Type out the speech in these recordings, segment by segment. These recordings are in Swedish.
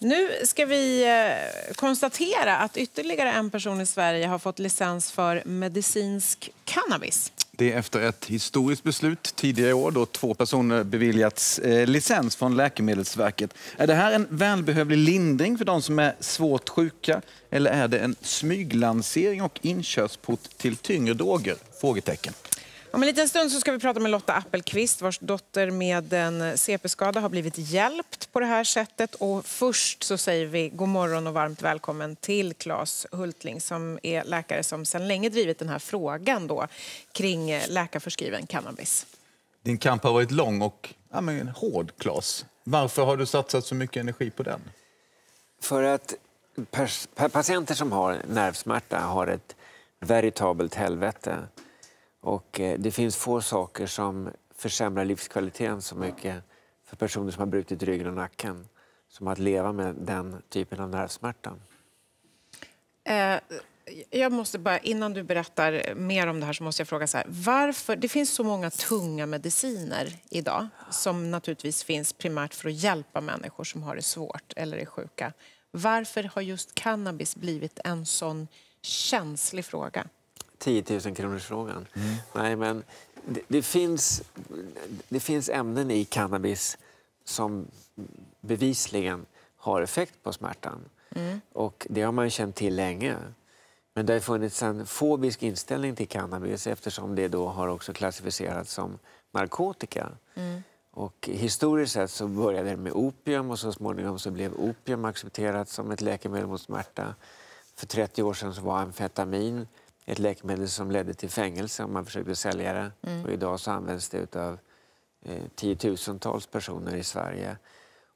Nu ska vi eh, konstatera att ytterligare en person i Sverige har fått licens för medicinsk cannabis. Det är efter ett historiskt beslut tidigare i år då två personer beviljats eh, licens från Läkemedelsverket. Är det här en välbehövlig lindring för de som är svårt sjuka eller är det en smyglansering och inkörsport till tyngre droger? Frågetecken. Om en liten stund så ska vi prata med Lotta Appelqvist vars dotter med en CP-skada har blivit hjälpt på det här sättet. Och först så säger vi god morgon och varmt välkommen till Claes Hultling som är läkare som sedan länge drivit den här frågan då, kring läkarförskriven cannabis. Din kamp har varit lång och ja, men, hård, Claes. Varför har du satsat så mycket energi på den? För att patienter som har nervsmärta har ett veritabelt helvete. Och eh, det finns få saker som försämrar livskvaliteten så mycket för personer som har brutit ryggen och nacken som att leva med den typen av nervsmärta. Eh, jag måste bara, innan du berättar mer om det här så måste jag fråga så här, varför, det finns så många tunga mediciner idag som naturligtvis finns primärt för att hjälpa människor som har det svårt eller är sjuka. Varför har just cannabis blivit en sån känslig fråga? 10 000 kronors frågan. Mm. Nej, men det, det, finns, det finns ämnen i cannabis som bevisligen har effekt på smärtan. Mm. Och det har man känt till länge. Men det har funnits en fobisk inställning till cannabis eftersom det då har också klassificerats som narkotika. Mm. Och historiskt sett så började det med opium och så småningom så blev opium accepterat som ett läkemedel mot smärta. För 30 år sedan så var amfetamin ett läkemedel som ledde till fängelse om man försökte sälja det. Mm. Och idag så används det av eh, tiotusentals personer i Sverige.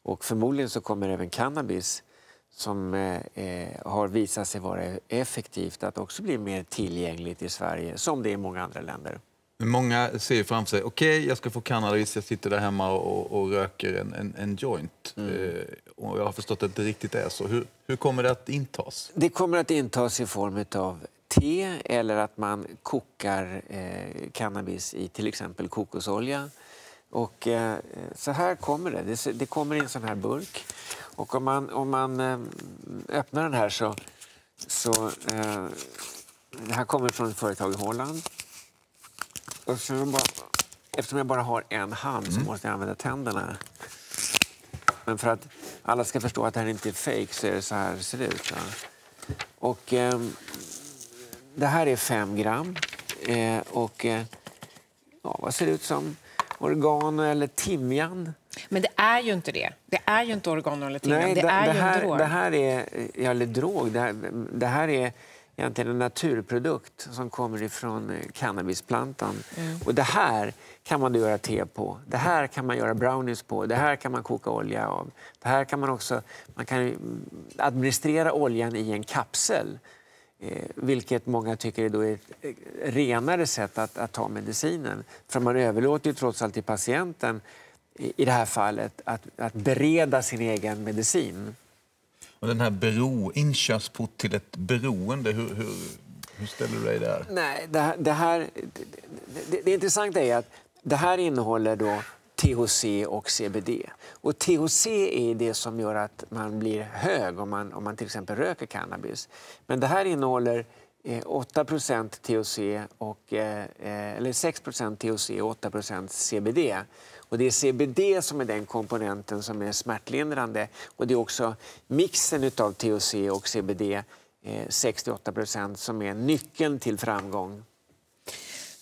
Och förmodligen så kommer även cannabis som eh, eh, har visat sig vara effektivt att också bli mer tillgängligt i Sverige, som det är i många andra länder. Många ser framför sig, okej okay, jag ska få cannabis, jag sitter där hemma och, och röker en, en, en joint. Mm. Eh, och jag har förstått att det riktigt är så. Hur, hur kommer det att intas? Det kommer att intas i form av te eller att man kokar eh, cannabis i till exempel kokosolja. Och, eh, så här kommer det. det. det. kommer i en sån här burk. Och om man, om man eh, öppnar den här så... så eh, det här kommer från ett företag i Holland. Och så bara, eftersom jag bara har en hand så mm. måste jag använda tänderna. Men för att alla ska förstå att det här inte är fejk så är det så här det ser ut. Va? Och, eh, det här är fem gram. Eh, och eh, ja, vad ser det ut som? Oregano eller timjan. Men det är ju inte det. Det är ju inte oregano eller timjan. Nej, det, det är det ju här, en drog. Det här är, eller drog. Det här, det här är egentligen en naturprodukt som kommer ifrån eh, cannabisplantan. Mm. Och det här kan man göra te på. Det här kan man göra brownies på. Det här kan man koka olja av. Det här kan man också man kan administrera oljan i en kapsel vilket många tycker är då ett eh, renare sätt att, att ta medicinen. För man överlåter ju trots allt till patienten, i det här fallet, att, att bereda sin egen medicin. Och den här bero, inkörsport till ett beroende, hur, hur, hur ställer du dig där? Nej, det, här, det, här, det, det intressanta är att det här innehåller då THC och CBD. Och THC är det som gör att man blir hög om man, om man till exempel röker cannabis. Men det här innehåller eh, 8% THC och, eh, eh, eller 6% THC och 8% CBD. Och det är CBD som är den komponenten som är smärtlindrande. Och det är också mixen av THC och CBD, 68% som är nyckeln till framgång.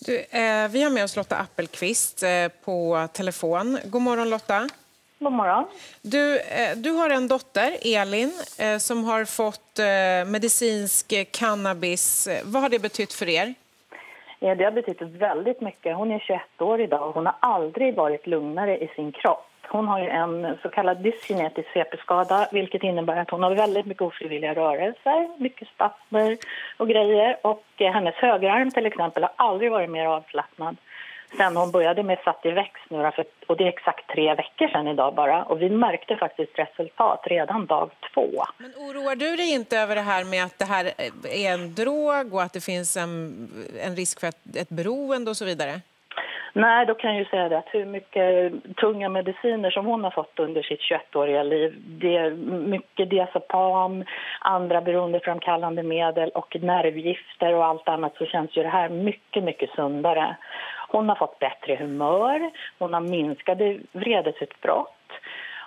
Du, eh, vi har med oss Lotta Appelqvist eh, på telefon. God morgon, Lotta. God morgon. Du, eh, du har en dotter, Elin, eh, som har fått eh, medicinsk cannabis. Vad har det betytt för er? Det har betytt väldigt mycket. Hon är 21 år idag och hon har aldrig varit lugnare i sin kropp. Hon har ju en så kallad dysgenetisk CP-skada vilket innebär att hon har väldigt mycket ofrivilliga rörelser, mycket spasmer och grejer. Och eh, hennes högerarm till exempel har aldrig varit mer avslappnad sen hon började med Satt i växt nu för, och det är exakt tre veckor sedan idag bara och vi märkte faktiskt resultat redan dag två. Men oroar du dig inte över det här med att det här är en drog och att det finns en, en risk för ett, ett beroende och så vidare? Nej, då kan jag ju säga det att hur mycket tunga mediciner som hon har fått under sitt 21-åriga liv, det är mycket diazepam, andra beroendeframkallande medel och nervgifter och allt annat så känns ju det här mycket, mycket sundare. Hon har fått bättre humör, hon har minskade vredesutbrott,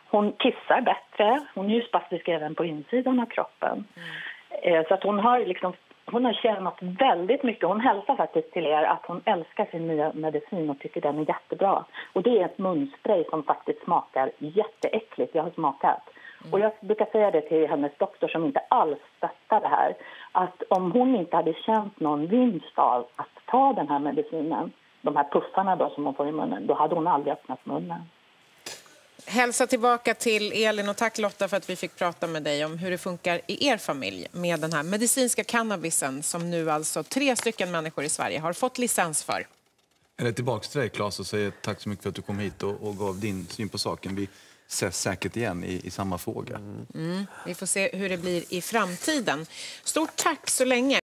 hon kissar bättre, hon är ju spastisk även på insidan av kroppen. Mm. Eh, så att hon har liksom hon har tjänat väldigt mycket. Hon hälsar faktiskt till er att hon älskar sin nya medicin och tycker den är jättebra. Och det är ett munspray som faktiskt smakar jätteäckligt. Jag har smakat. Mm. Och jag brukar säga det till hennes doktor som inte alls stöttar det här. Att om hon inte hade känt någon vinst av att ta den här medicinen, de här puffarna då som hon får i munnen, då hade hon aldrig öppnat munnen. Hälsa tillbaka till Elin och tack Lotta för att vi fick prata med dig om hur det funkar i er familj med den här medicinska cannabisen som nu alltså tre stycken människor i Sverige har fått licens för. Eller tillbaka till dig Claes och säger tack så mycket för att du kom hit och, och gav din syn på saken. Vi ses säkert igen i, i samma fråga. Mm. Vi får se hur det blir i framtiden. Stort tack så länge.